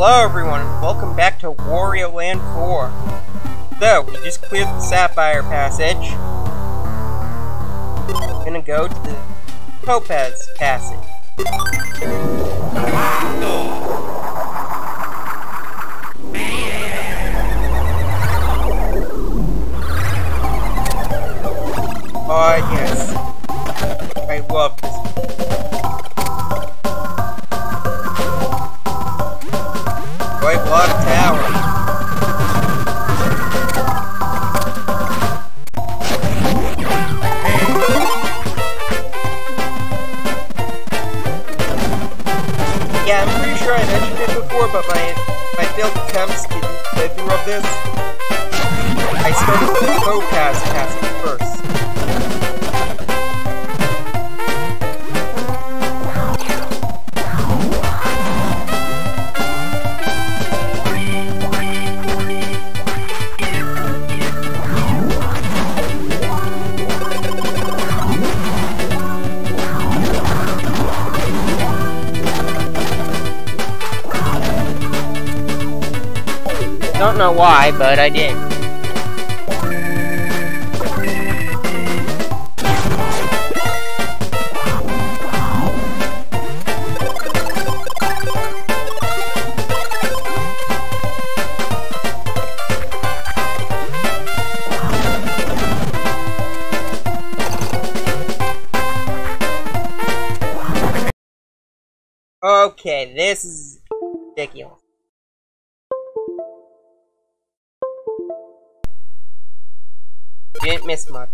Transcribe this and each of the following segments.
Hello everyone, welcome back to Wario Land 4. So, we just cleared the Sapphire Passage. We're gonna go to the Topaz Passage. Oh yes. I love this. Passage first. Don't know why, but I did. Okay, this is ridiculous. Didn't miss much.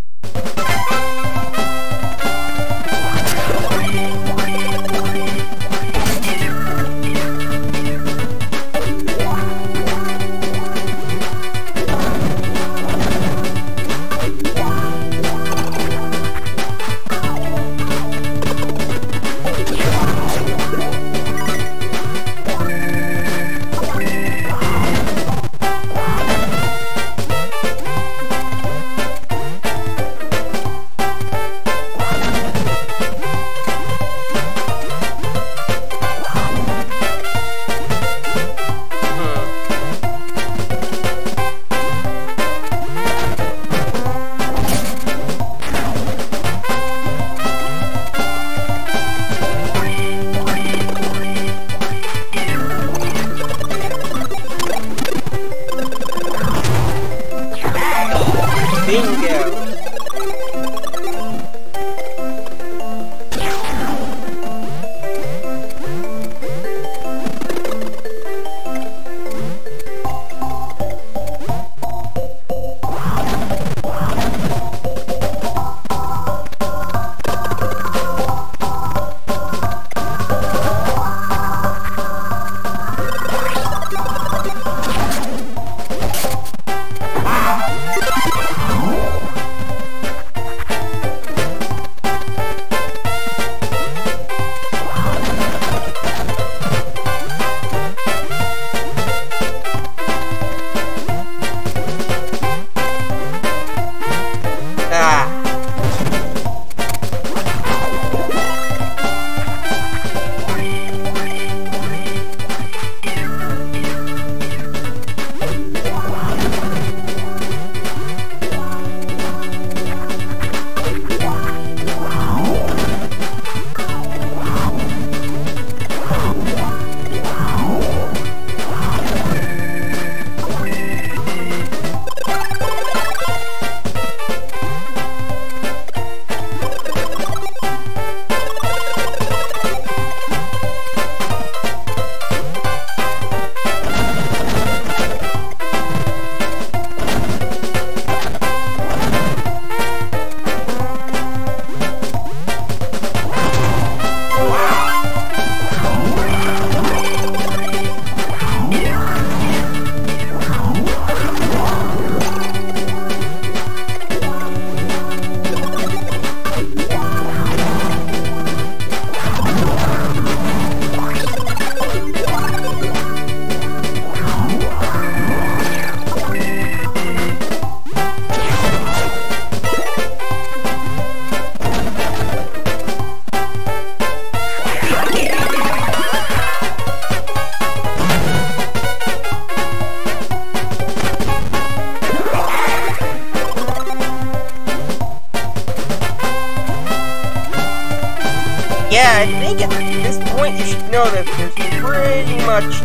Yeah, I think at this point you should know that there's pretty much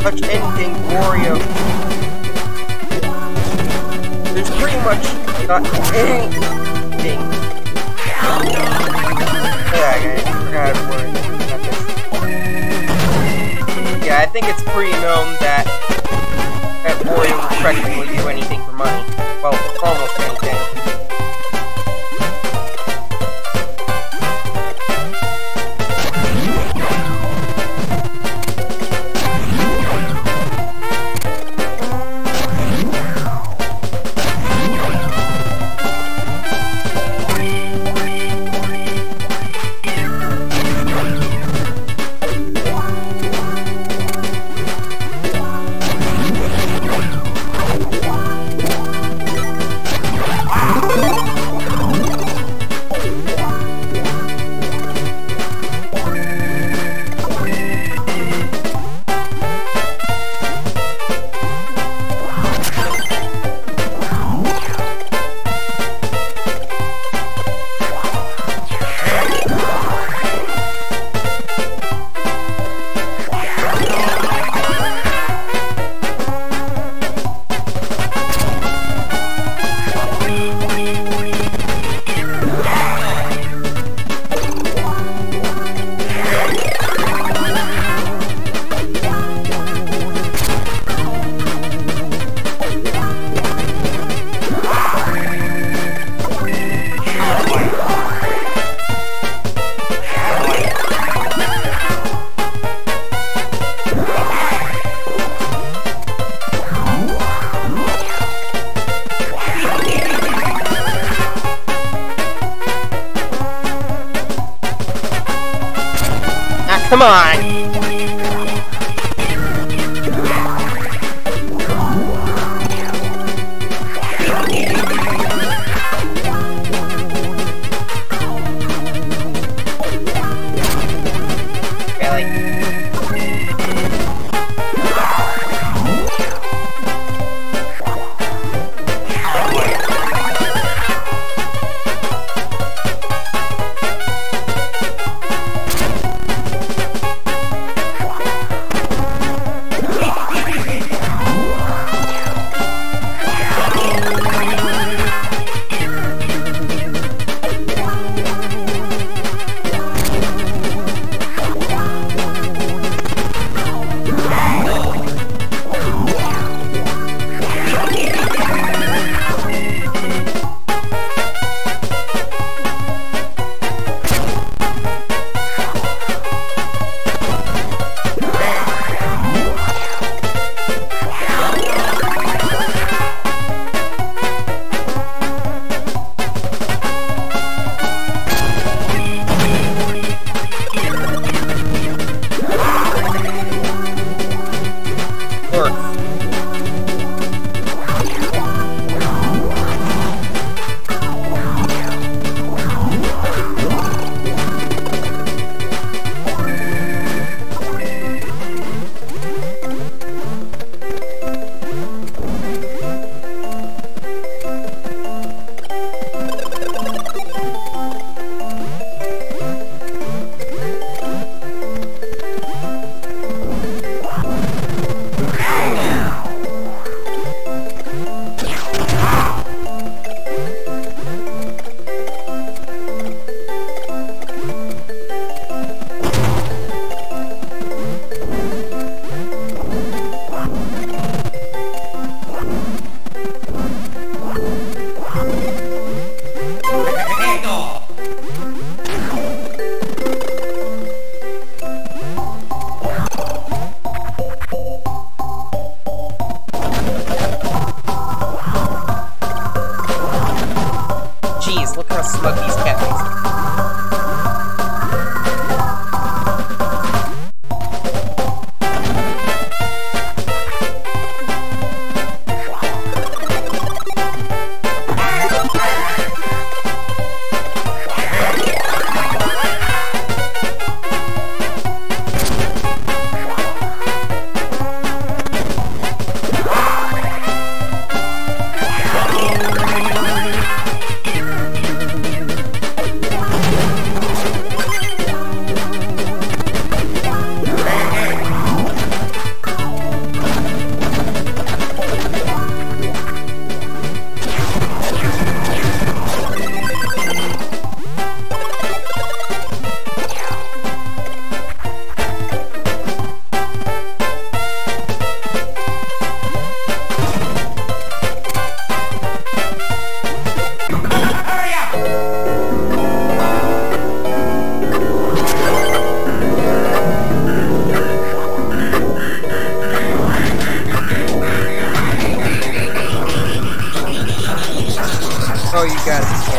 much anything Wario. There's pretty much not anything. Yeah, I Yeah, I think it's pretty known that that Wario will practically do anything for money. Well, almost cookies too. Oh, you got it.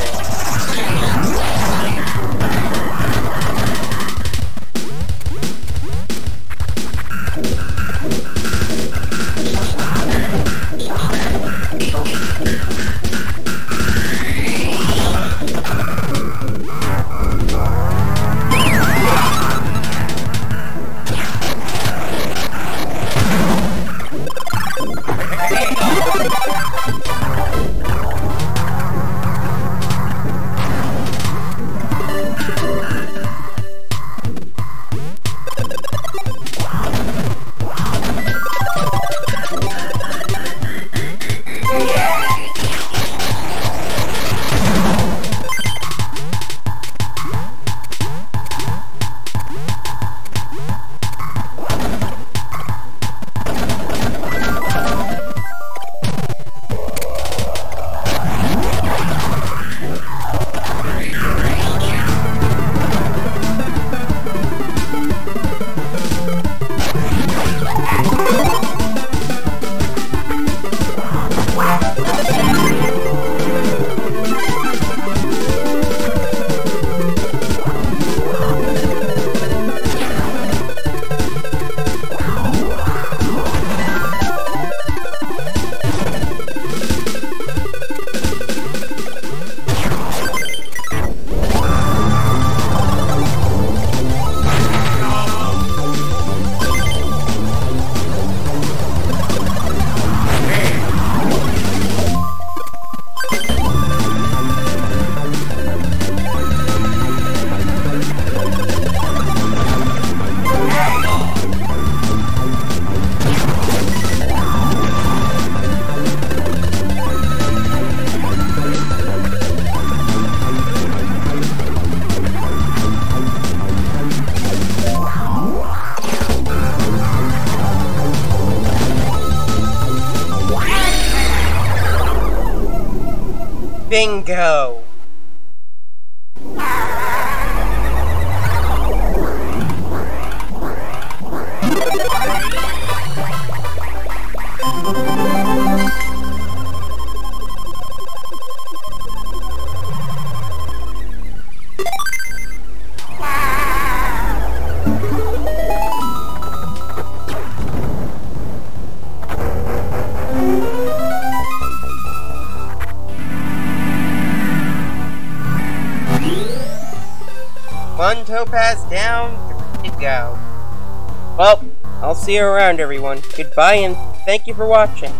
Bingo! One topaz down, ready to go. Well, I'll see you around, everyone. Goodbye, and thank you for watching.